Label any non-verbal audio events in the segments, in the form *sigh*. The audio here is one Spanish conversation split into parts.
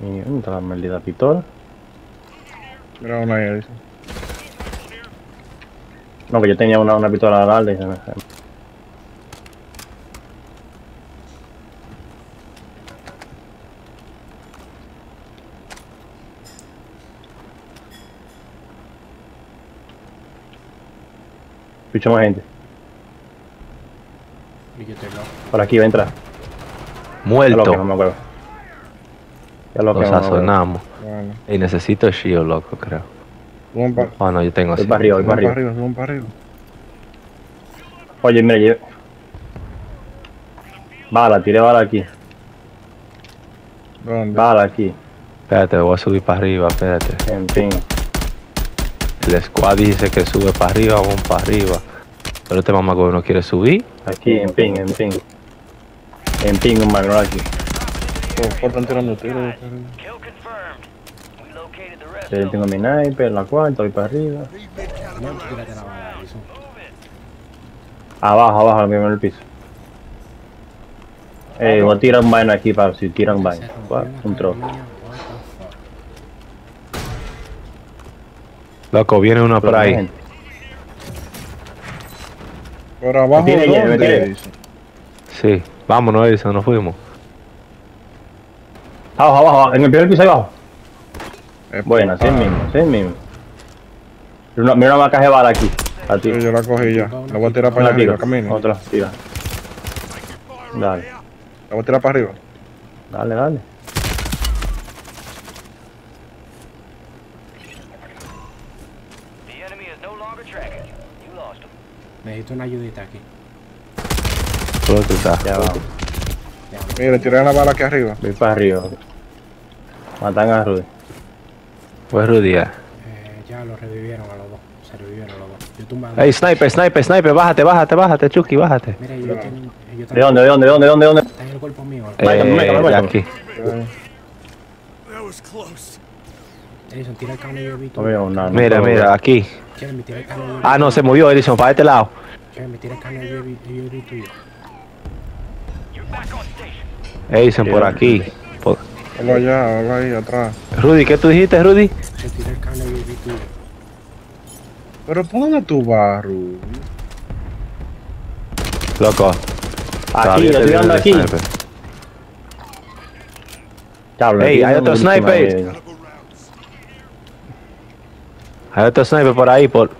Y ¿dónde está la maldita pistola? Mira una ahí, dice. No, que yo tenía una, una pistola larga y se me... Escucho más gente. Por aquí va a entrar. Ya lo que no Muerto. me acuerdo. Ya lo que sazonamos. Bueno. Y necesito shield, loco, creo. Oh, no, yo tengo así. para arriba, voy para arriba. arriba, suban para arriba. Oye, mira, yo... Bala, tiré bala aquí. ¿Dónde? Bala aquí. Espérate, voy a subir para arriba, espérate. En fin. El squad dice que sube para arriba, vamos para arriba. Pero este mamá no quiere subir. Aquí, en fin, en fin. En fin, hermano, no aquí. ¿Por están tirando tiros? Them. tengo mi sniper, la cuarta, voy para arriba. No, tírate la bala, eso. Abajo, abajo, al mismo en el piso. Eh, voy a tirar un vaino aquí para si tiran vaino. Una Un trozo. Loco, viene uno por ahí. Por abajo, Me ya, ¿dónde? Dice. Sí. Vámonos, Edison, nos fuimos. Abajo, abajo, abajo, en el primer piso ahí abajo. Es Bueno, así mismo, así mismo. Mira una, mira una caja de bala aquí. A ti. Sí, yo la cogí ya. La voy a tirar para arriba, camino. Otra, tira. Dale, La voy a tirar para arriba. dale, dale. The enemy is no longer tracking you. You lost them. Necesito una ayudita aquí. ¿Dónde tú estás? Ya vamos. Mira, tiré la bala aquí arriba. Voy para arriba. Matan a Rudy. Pues Rudy. eh. eh, ya lo revivieron a los dos. Se revivieron a los dos. Yo tumbado. Ey, sniper, sniper, sniper, bájate, bájate, bájate, Chucky, bájate. Mira, yo tengo. Yo ¿De dónde, de dónde, de dónde, de dónde, de dónde? Está en el cuerpo mío. Eh, Métame, métame, de métame. aquí. Eh, Edison, tira el cano y yo vi No veo nada. no Mira, mira, aquí. Jeremy, tira el Ah, no, se movió, Edison, para este lado. Jeremy, tira el yo vi, y yo vi tuyo. Station. Edison, por aquí. Por- Hola allá, hola ahí atrás. Rudy, ¿qué tú dijiste, Rudy? El. Pero ¿por dónde tú vas, Rudy? Loco. Aquí, yo estoy dando aquí. sniper. Aquí hay otro sniper. Hay otro sniper por ahí, por...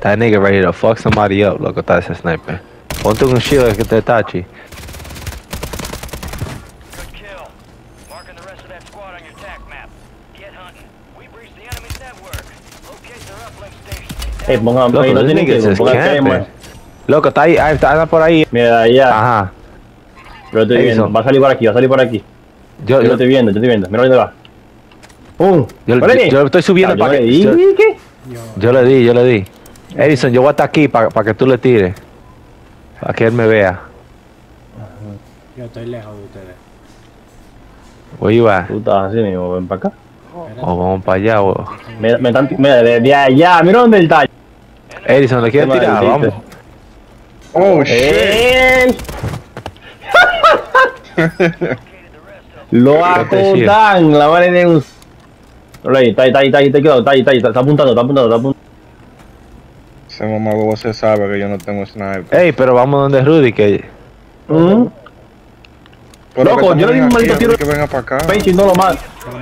That nigga ready to fuck somebody up, loco, está ese sniper. Ponte un shield que te tachi. Eh, pongan, Loco, ahí no nigga que pongan. Loco, está ahí, ahí está, está por ahí. Mira, allá. Ajá. Lo estoy viendo. son. Va a salir por aquí, va a salir por aquí. Yo, Yo lo yo, estoy viendo, yo estoy viendo. Mira dónde va. ¡Pum! yo, ¡Por aquí! yo estoy subiendo Ah, para yo que... Yo, ¿qué? Yo, yo le di, yo le di. Edison, yo voy a estar aquí para que tú le tires. Para que él me vea. yo estoy lejos de ustedes. At? Tú estás así mismo, ven para acá. O vamos para allá, o... Mira, me están, mira, de, de allá, mira dónde está. Edison, ¿le quieres Qué tirar? Vamos. Oh, shit. ¡Eh! *laughs* Lo acotan, la madre de un... Está ahí, está ahí, está ahí, está ahí, está ahí, está apuntando, está apuntando, está apuntando. Ese mamá huevo se sabe que yo no tengo sniper. Ey, pero vamos donde Rudy, que... Mm. Pero Loco, que yo le di un maldito tiro- Que venga para acá. Pecho y no lo más.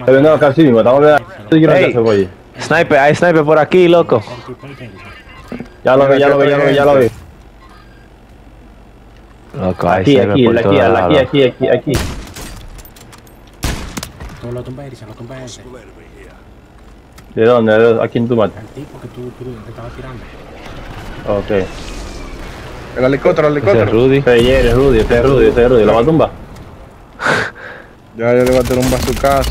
Que venga acá, sí mismo, estamos viendo. Que. Sniper, hay sniper por aquí, loco. Ya lo vi, ya lo vi, ya lo vi, ya lo vi. Loco, hay Aquí, sniper aquí, por aquí, aquí, aquí, aquí, aquí. Tú lo tumbas, Edison, lo tumbas a ese. ¿De dónde? ¿De dónde? ¿A quién tú matas? Al tipo que tú, tú te estabas tirando. Ok. El helicóptero, el Ese es helicóptero. Rudy. Este es Rudy, este es Rudy, este es Rudy. ¿Lo va a tumbar? *laughs* Ya yo le voy a tirar un bazucazo.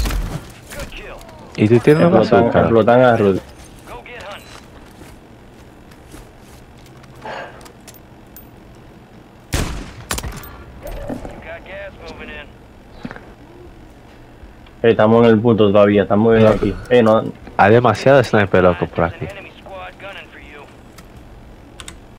¿Y tú tienes una bazooka? explotan a Rudy. Eh, estamos en el punto todavía, estamos viendo aquí. Eh, no, Hay demasiado sniper, loco, por aquí.